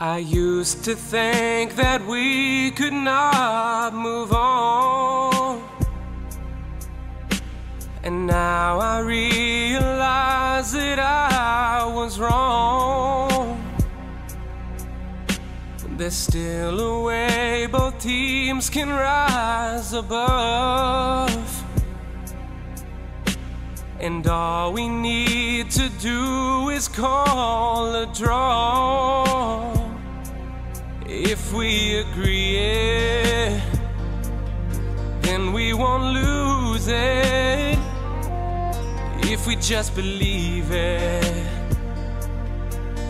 I used to think that we could not move on. And now I realize that I was wrong. There's still a way both teams can rise above. And all we need to do is call a draw. If we agree it, then we won't lose it. If we just believe it,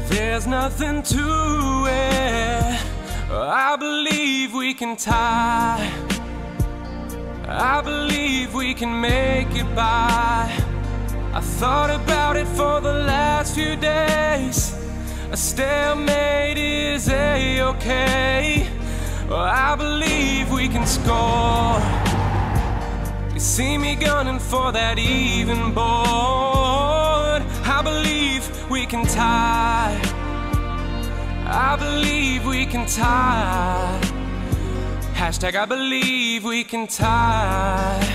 there's nothing to it. I believe we can tie. I believe we can make it by. I thought about it for the last few days. A stalemate is a-okay. I believe we can score. You see me gunning for that even board. I believe we can tie. I believe we can tie. Hashtag I believe we can tie.